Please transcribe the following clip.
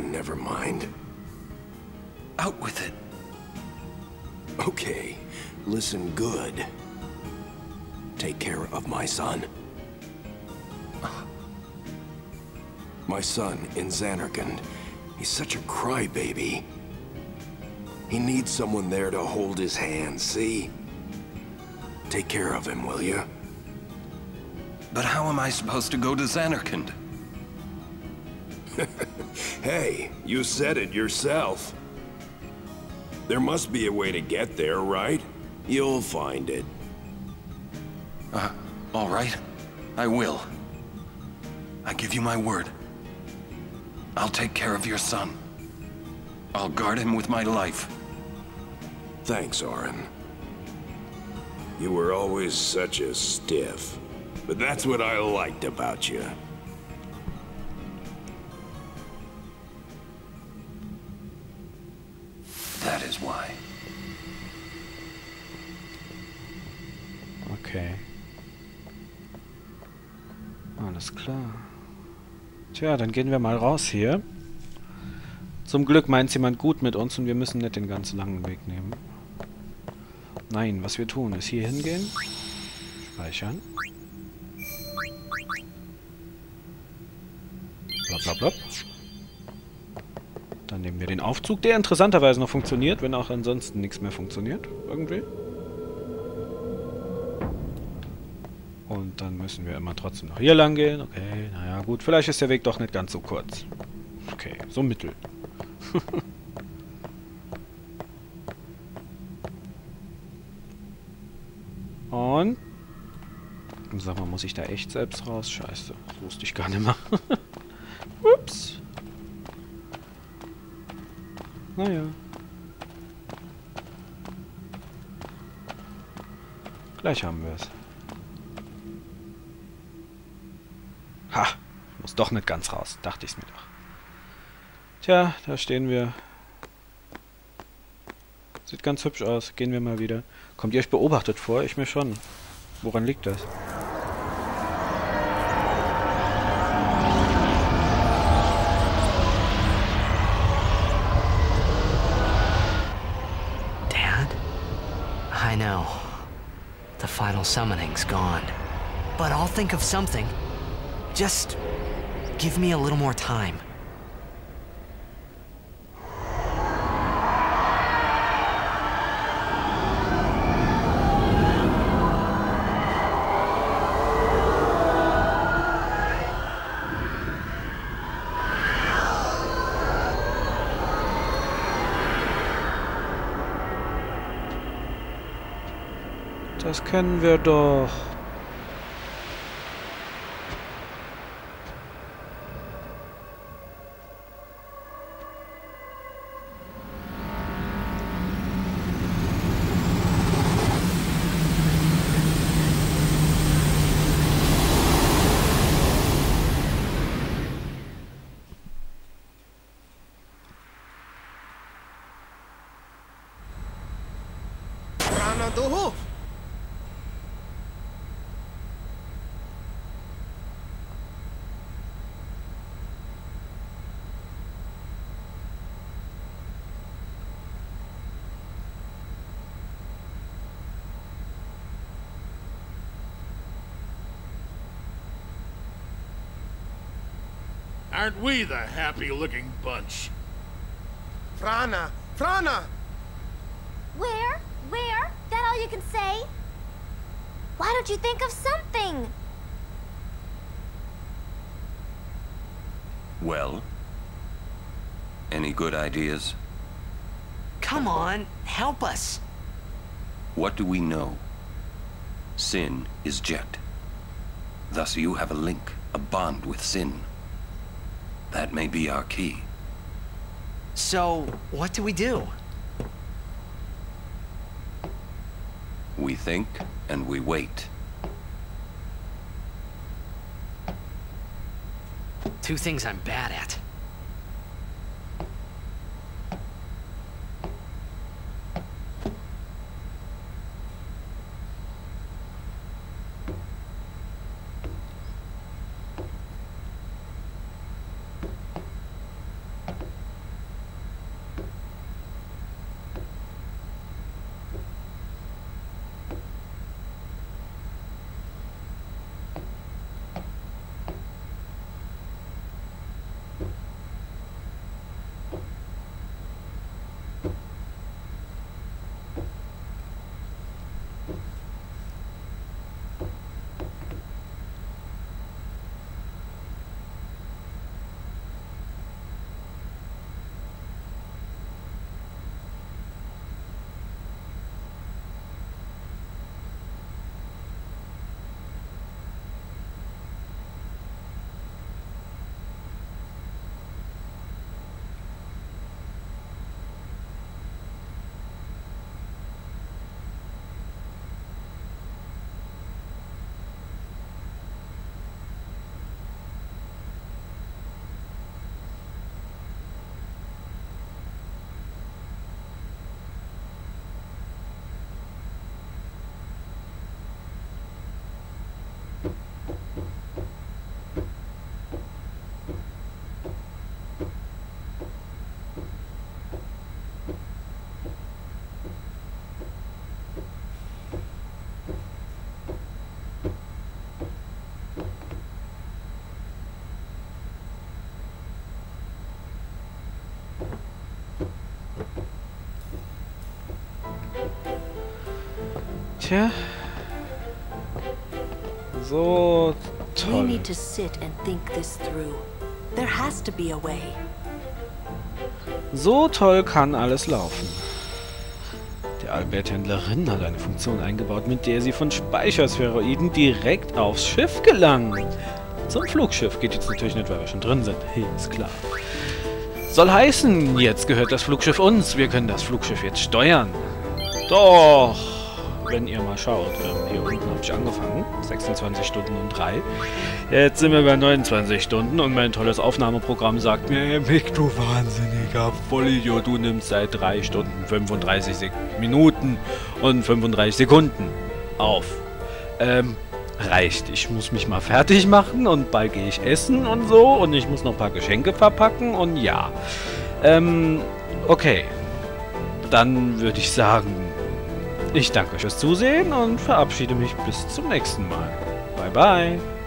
Ah, never mind. Out with it. Okay, listen good. Take care of my son. My son in Zanarkand. He's such a crybaby. He needs someone there to hold his hand, see? Take care of him, will you? But how am I supposed to go to Zanarkand? Hey, you said it yourself. There must be a way to get there, right? You'll find it. Uh, all right. I will. I give you my word. I'll take care of your son. I'll guard him with my life. Thanks, Auron. You were always such a stiff. But that's what I liked about you. Alles klar. Tja, dann gehen wir mal raus hier. Zum Glück meint jemand gut mit uns und wir müssen nicht den ganz langen Weg nehmen. Nein, was wir tun, ist hier hingehen. Speichern. Blablabla. Dann nehmen wir den Aufzug, der interessanterweise noch funktioniert, wenn auch ansonsten nichts mehr funktioniert. Irgendwie. Und dann müssen wir immer trotzdem noch hier lang gehen. Okay, naja, gut. Vielleicht ist der Weg doch nicht ganz so kurz. Okay, so mittel. Und? Sag mal, muss ich da echt selbst raus? Scheiße, das wusste ich gar nicht mehr. Ups. Naja. Gleich haben wir es. Ha! Muss doch nicht ganz raus. Dachte ich's mir doch. Tja, da stehen wir. Sieht ganz hübsch aus. Gehen wir mal wieder. Kommt ihr euch beobachtet vor? Ich mir schon. Woran liegt das? Dad? I know. The final summoning's gone. But I'll think of something. Just give me a little more time. Das kennen wir doch. Rana Doho! Aren't we the happy-looking bunch? Frana! Frana! Where? Where? That all you can say? Why don't you think of something? Well? Any good ideas? Come on, help us. What do we know? Sin is Jecht. Thus you have a link, a bond with Sin. That may be our key. So, what do we do? We think and we wait. Two things I'm bad at. Tja. So We toll. need to sit and think this through. There has to be a way. So toll kann alles laufen. Der Albert-Händlerin hat eine Funktion eingebaut, mit der sie von Speicherspheroiden direkt aufs Schiff gelangen. Zum Flugschiff geht jetzt natürlich nicht, weil wir schon drin sind. Hey, ist klar. Soll heißen, jetzt gehört das Flugschiff uns. Wir können das Flugschiff jetzt steuern. Doch, wenn ihr mal schaut, ähm, hier unten habe ich angefangen. 26 Stunden und 3. Jetzt sind wir bei 29 Stunden und mein tolles Aufnahmeprogramm sagt mir, Mick, du wahnsinniger Vollidiot, du nimmst seit 3 Stunden 35 Sek Minuten und 35 Sekunden auf. Ähm, reicht. Ich muss mich mal fertig machen und bald gehe ich essen und so und ich muss noch ein paar Geschenke verpacken und ja. Ähm, okay. Dann würde ich sagen, ich danke euch fürs Zusehen und verabschiede mich bis zum nächsten Mal. Bye bye.